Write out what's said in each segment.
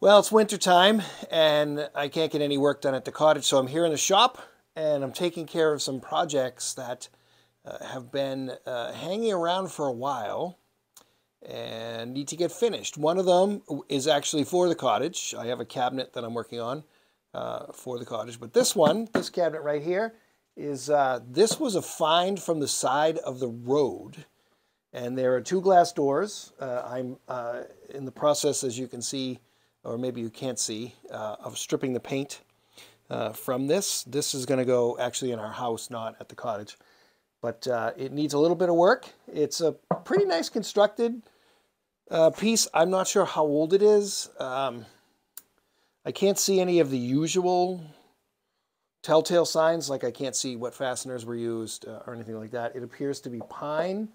Well, it's winter time and I can't get any work done at the cottage, so I'm here in the shop and I'm taking care of some projects that uh, have been uh, hanging around for a while and need to get finished. One of them is actually for the cottage. I have a cabinet that I'm working on uh, for the cottage, but this one, this cabinet right here, is uh, this was a find from the side of the road. And there are two glass doors. Uh, I'm uh, in the process, as you can see, or maybe you can't see, uh, of stripping the paint uh, from this. This is going to go actually in our house, not at the cottage. But uh, it needs a little bit of work. It's a pretty nice constructed uh, piece. I'm not sure how old it is. Um, I can't see any of the usual telltale signs, like I can't see what fasteners were used uh, or anything like that. It appears to be pine,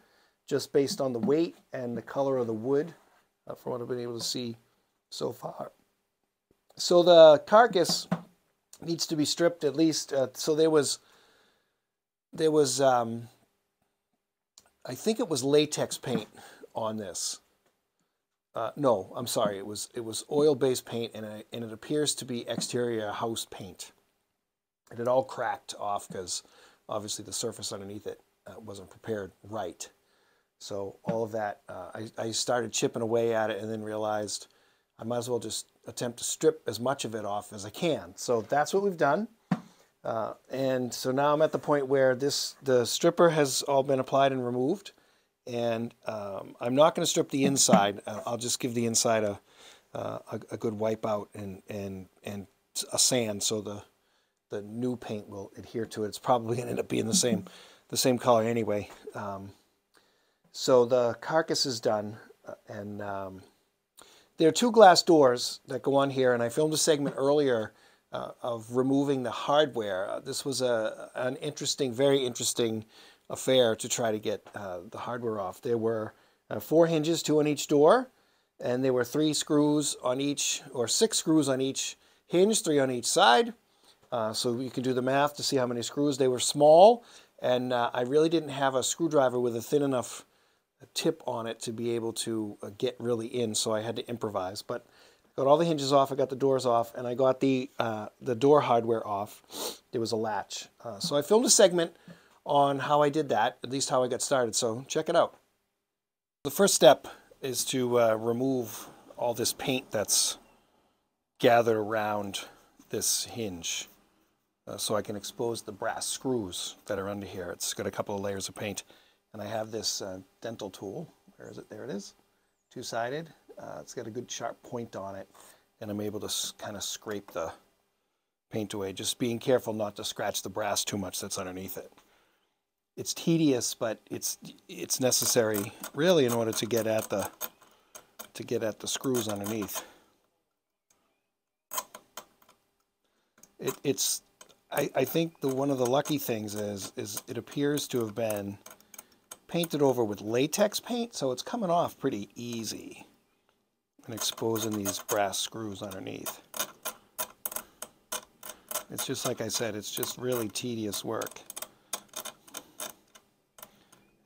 just based on the weight and the color of the wood, uh, from what I've been able to see so far. So the carcass needs to be stripped at least. Uh, so there was, there was, um, I think it was latex paint on this. Uh, no, I'm sorry. It was it was oil-based paint, and it, and it appears to be exterior house paint. It had all cracked off because obviously the surface underneath it uh, wasn't prepared right. So all of that, uh, I, I started chipping away at it, and then realized I might as well just attempt to strip as much of it off as I can. So that's what we've done. Uh, and so now I'm at the point where this the stripper has all been applied and removed. And um, I'm not going to strip the inside. Uh, I'll just give the inside a, uh, a, a, good wipe out and, and, and a sand so the, the new paint will adhere to it. It's probably going to end up being the same, the same color anyway. Um, so the carcass is done uh, and um, there are two glass doors that go on here, and I filmed a segment earlier uh, of removing the hardware. Uh, this was a an interesting, very interesting affair to try to get uh, the hardware off. There were uh, four hinges, two on each door, and there were three screws on each, or six screws on each hinge, three on each side. Uh, so you can do the math to see how many screws. They were small, and uh, I really didn't have a screwdriver with a thin enough tip on it to be able to uh, get really in, so I had to improvise. But I got all the hinges off, I got the doors off, and I got the, uh, the door hardware off. There was a latch. Uh, so I filmed a segment on how I did that, at least how I got started, so check it out. The first step is to uh, remove all this paint that's gathered around this hinge. Uh, so I can expose the brass screws that are under here. It's got a couple of layers of paint. And I have this uh, dental tool. Where is it? There it is. Two-sided. Uh, it's got a good sharp point on it. And I'm able to kind of scrape the paint away, just being careful not to scratch the brass too much that's underneath it. It's tedious, but it's it's necessary really in order to get at the to get at the screws underneath. It, it's I, I think the one of the lucky things is is it appears to have been painted over with latex paint, so it's coming off pretty easy. And exposing these brass screws underneath. It's just like I said, it's just really tedious work.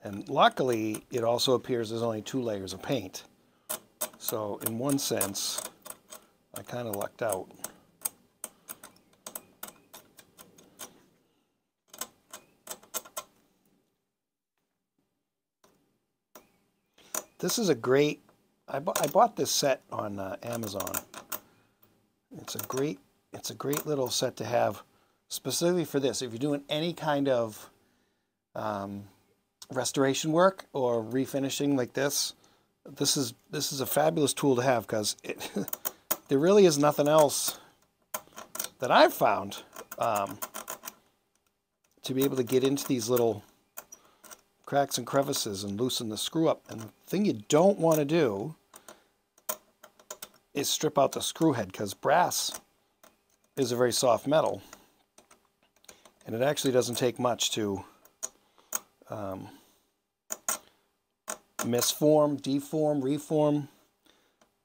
And luckily, it also appears there's only two layers of paint. So in one sense, I kind of lucked out. This is a great, I, bu I bought this set on uh, Amazon. It's a great, it's a great little set to have specifically for this. If you're doing any kind of um, restoration work or refinishing like this, this is this is a fabulous tool to have because there really is nothing else that I've found um, to be able to get into these little cracks and crevices and loosen the screw up. And thing you don't want to do is strip out the screw head because brass is a very soft metal. And it actually doesn't take much to um, misform, deform, reform,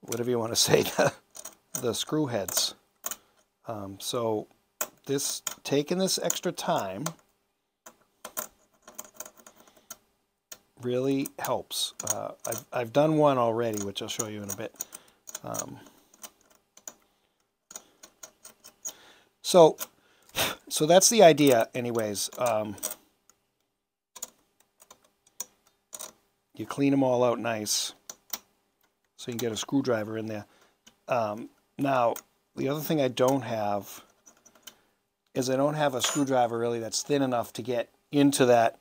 whatever you want to say, the screw heads. Um, so this taking this extra time really helps. Uh, I've, I've done one already, which I'll show you in a bit. Um, So, so that's the idea anyways. Um, you clean them all out nice so you can get a screwdriver in there. Um, now, the other thing I don't have is I don't have a screwdriver really that's thin enough to get into that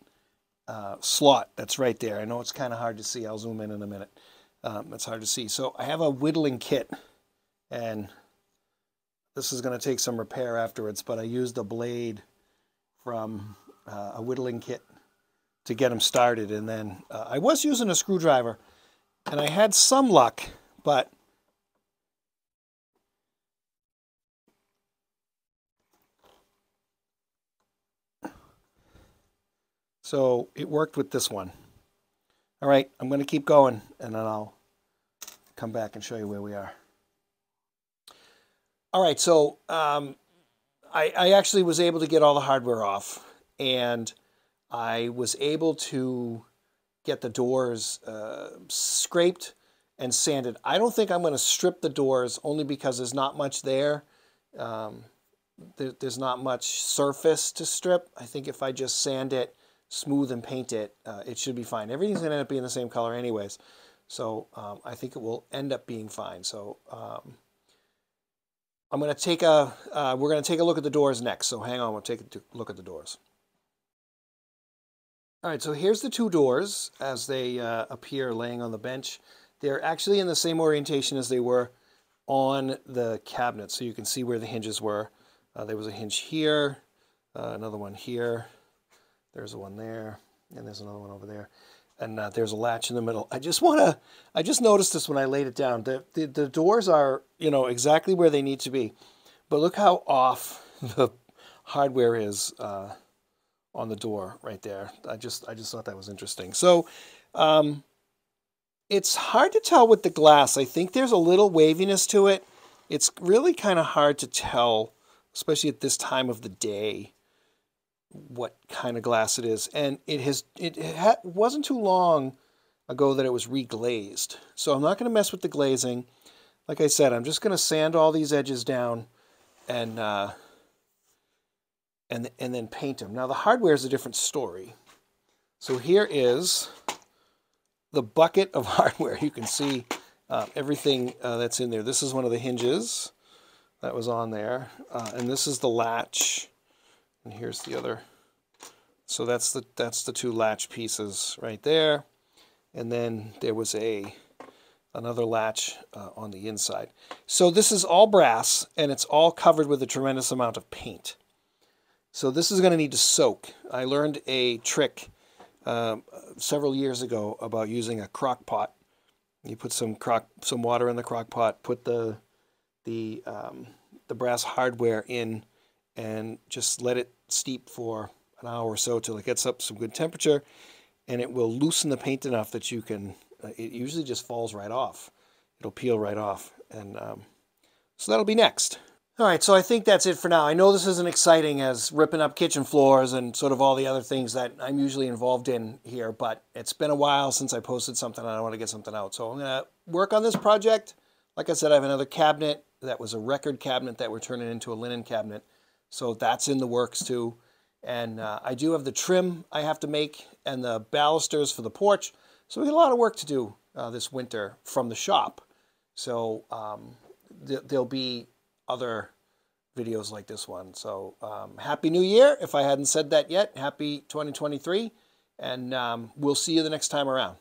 uh, slot that's right there. I know it's kind of hard to see. I'll zoom in in a minute. Um, it's hard to see. So I have a whittling kit, and this is going to take some repair afterwards, but I used a blade from uh, a whittling kit to get them started. And then uh, I was using a screwdriver, and I had some luck, but So it worked with this one. All right, I'm going to keep going and then I'll come back and show you where we are. All right, so um, I, I actually was able to get all the hardware off and I was able to get the doors uh, scraped and sanded. I don't think I'm going to strip the doors only because there's not much there. Um, there. There's not much surface to strip. I think if I just sand it smooth and paint it, uh, it should be fine. Everything's going to end up being the same color anyways. So um, I think it will end up being fine. So um, I'm going to take a, uh, we're going to take a look at the doors next. So hang on, we'll take a look at the doors. All right, so here's the two doors as they uh, appear laying on the bench. They're actually in the same orientation as they were on the cabinet. So you can see where the hinges were. Uh, there was a hinge here, uh, another one here, there's one there, and there's another one over there. And uh, there's a latch in the middle. I just want to, I just noticed this when I laid it down. The, the, the doors are, you know, exactly where they need to be. But look how off the hardware is uh, on the door right there. I just, I just thought that was interesting. So, um, it's hard to tell with the glass. I think there's a little waviness to it. It's really kind of hard to tell, especially at this time of the day what kind of glass it is. And it has it, it wasn't too long ago that it was reglazed. So I'm not going to mess with the glazing. Like I said, I'm just going to sand all these edges down and uh, and and then paint them. Now the hardware is a different story. So here is the bucket of hardware. You can see uh, everything uh, that's in there. This is one of the hinges that was on there, uh, and this is the latch and here's the other. So that's the that's the two latch pieces right there. And then there was a another latch uh, on the inside. So this is all brass and it's all covered with a tremendous amount of paint. So this is going to need to soak. I learned a trick um, several years ago about using a crock pot. You put some crock some water in the crock pot, put the the um, the brass hardware in and just let it steep for an hour or so till it gets up some good temperature and it will loosen the paint enough that you can, uh, it usually just falls right off. It'll peel right off. And um, so that'll be next. All right, so I think that's it for now. I know this isn't exciting as ripping up kitchen floors and sort of all the other things that I'm usually involved in here, but it's been a while since I posted something and I want to get something out. So I'm going to work on this project. Like I said, I have another cabinet that was a record cabinet that we're turning into a linen cabinet. So that's in the works too. And uh, I do have the trim I have to make and the balusters for the porch. So we got a lot of work to do uh, this winter from the shop. So um, th there'll be other videos like this one. So um, Happy New Year, if I hadn't said that yet. Happy 2023. And um, we'll see you the next time around.